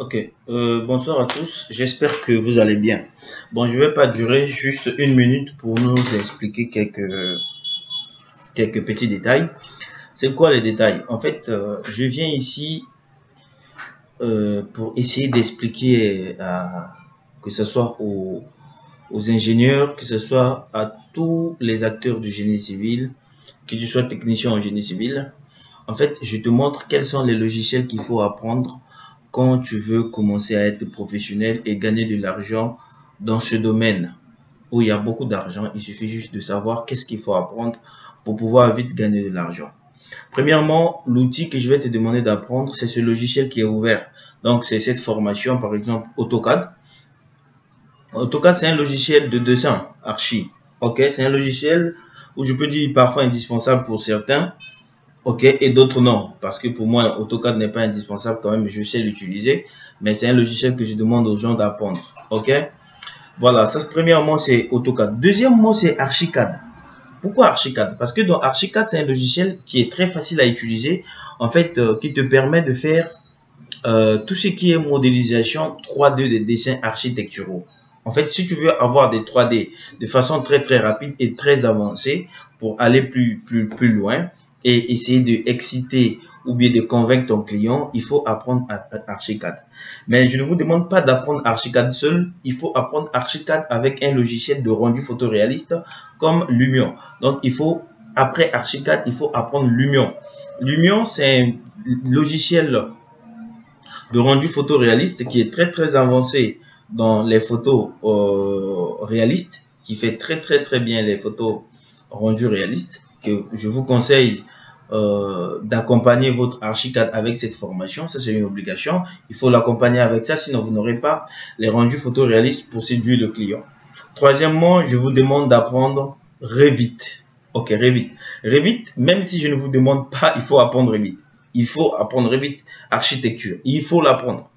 Ok, euh, bonsoir à tous, j'espère que vous allez bien. Bon, je vais pas durer juste une minute pour nous expliquer quelques, quelques petits détails. C'est quoi les détails? En fait, euh, je viens ici euh, pour essayer d'expliquer que ce soit aux, aux ingénieurs, que ce soit à tous les acteurs du génie civil, que tu sois technicien en génie civil. En fait, je te montre quels sont les logiciels qu'il faut apprendre quand tu veux commencer à être professionnel et gagner de l'argent dans ce domaine où il y a beaucoup d'argent. Il suffit juste de savoir qu'est-ce qu'il faut apprendre pour pouvoir vite gagner de l'argent. Premièrement, l'outil que je vais te demander d'apprendre, c'est ce logiciel qui est ouvert. Donc, c'est cette formation, par exemple, AutoCAD. AutoCAD, c'est un logiciel de dessin, archi. Ok, c'est un logiciel où je peux dire parfois indispensable pour certains, ok, et d'autres non. Parce que pour moi, AutoCAD n'est pas indispensable quand même, je sais l'utiliser, mais c'est un logiciel que je demande aux gens d'apprendre, ok? Voilà, ça premièrement c'est AutoCAD. Deuxièmement, c'est Archicad. Pourquoi Archicad? Parce que dans Archicad, c'est un logiciel qui est très facile à utiliser, en fait, euh, qui te permet de faire euh, tout ce qui est modélisation 3D des dessins architecturaux. En fait, si tu veux avoir des 3D de façon très très rapide et très avancée pour aller plus plus plus loin et essayer de exciter ou bien de convaincre ton client, il faut apprendre Archicad. Mais je ne vous demande pas d'apprendre Archicad seul, il faut apprendre Archicad avec un logiciel de rendu photoréaliste comme Lumion. Donc il faut après Archicad, il faut apprendre Lumion. Lumion, c'est un logiciel de rendu photoréaliste qui est très très avancé dans les photos euh, réalistes, qui fait très très très bien les photos rendues réalistes, que je vous conseille euh, d'accompagner votre Archicad avec cette formation. Ça, c'est une obligation. Il faut l'accompagner avec ça, sinon vous n'aurez pas les rendus photoréalistes pour séduire le client. Troisièmement, je vous demande d'apprendre Revit. Ok, Revit. Revit, même si je ne vous demande pas, il faut apprendre Revit. Il faut apprendre Revit architecture. Il faut l'apprendre.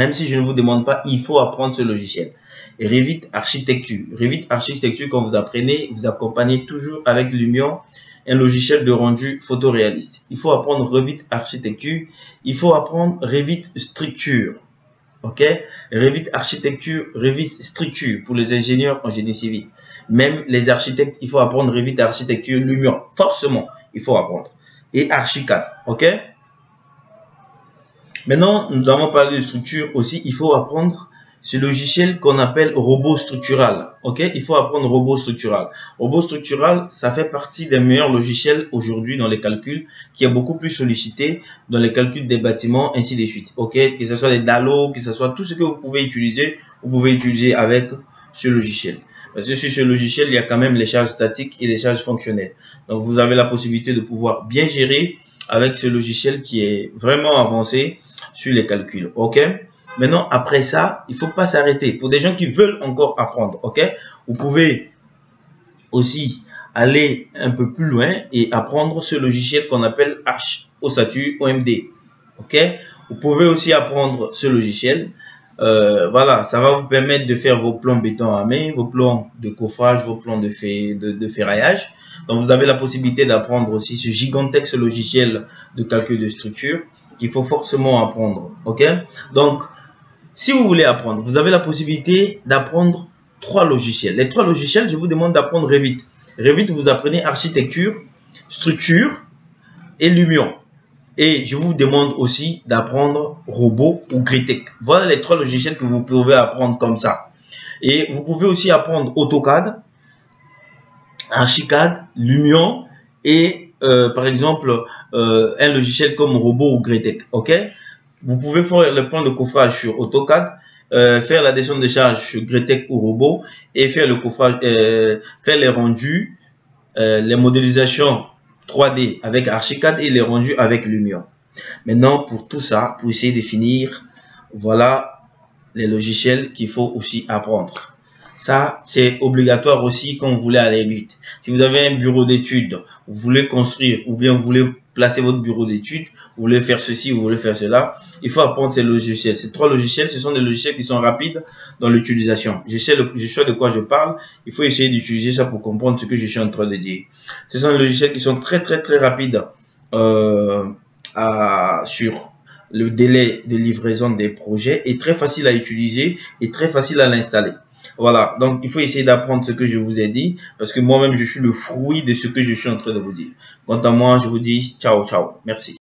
Même si je ne vous demande pas, il faut apprendre ce logiciel. Et Revit Architecture. Revit Architecture, quand vous apprenez, vous accompagnez toujours avec Lumion, un logiciel de rendu photoréaliste. Il faut apprendre Revit Architecture. Il faut apprendre Revit Structure. OK? Revit Architecture, Revit Structure pour les ingénieurs en génie civil. Même les architectes, il faut apprendre Revit Architecture Lumion. Forcément, il faut apprendre. Et Archicad. OK? Maintenant, nous avons parlé de structure aussi. Il faut apprendre ce logiciel qu'on appelle robot structural. Ok, il faut apprendre robot structural. Robot structural, ça fait partie des meilleurs logiciels aujourd'hui dans les calculs, qui est beaucoup plus sollicité dans les calculs des bâtiments, ainsi de suite. Ok, que ce soit des DALO, que ce soit tout ce que vous pouvez utiliser, vous pouvez utiliser avec ce logiciel. Parce que sur ce logiciel, il y a quand même les charges statiques et les charges fonctionnelles. Donc, vous avez la possibilité de pouvoir bien gérer avec ce logiciel qui est vraiment avancé sur les calculs. OK? Maintenant, après ça, il faut pas s'arrêter. Pour des gens qui veulent encore apprendre, OK? Vous pouvez aussi aller un peu plus loin et apprendre ce logiciel qu'on appelle Arch Osatu OMD. OK? Vous pouvez aussi apprendre ce logiciel. Euh, voilà, ça va vous permettre de faire vos plans béton main, vos plans de coffrage, vos plans de ferraillage. Donc, vous avez la possibilité d'apprendre aussi ce gigantesque logiciel de calcul de structure qu'il faut forcément apprendre. OK? Donc, si vous voulez apprendre, vous avez la possibilité d'apprendre trois logiciels. Les trois logiciels, je vous demande d'apprendre Revit. Revit, vous apprenez architecture, structure et Lumion. Et je vous demande aussi d'apprendre Robot ou Gritec. Voilà les trois logiciels que vous pouvez apprendre comme ça. Et vous pouvez aussi apprendre AutoCAD, Archicad, Lumion et euh, par exemple euh, un logiciel comme Robot ou Gritec. Ok? Vous pouvez faire le point de coffrage sur AutoCAD, euh, faire la descente de charge sur Gritec ou Robot et faire le coffrage, faire les rendus, les modélisations 3D avec Archicad et les rendus avec Lumion. Maintenant, pour tout ça, pour essayer de finir, voilà les logiciels qu'il faut aussi apprendre. Ça, c'est obligatoire aussi quand vous voulez aller vite. Si vous avez un bureau d'études, vous voulez construire ou bien vous voulez placer votre bureau d'études, vous voulez faire ceci, vous voulez faire cela, il faut apprendre ces logiciels. Ces trois logiciels, ce sont des logiciels qui sont rapides dans l'utilisation. Je sais, le, je de quoi je parle. Il faut essayer d'utiliser ça pour comprendre ce que je suis en train de dire. Ce sont des logiciels qui sont très très très rapides euh, sur le délai de livraison des projets est très facile à utiliser et très facile à l'installer. Voilà, donc il faut essayer d'apprendre ce que je vous ai dit parce que moi-même je suis le fruit de ce que je suis en train de vous dire. Quant à moi, je vous dis ciao, ciao. Merci.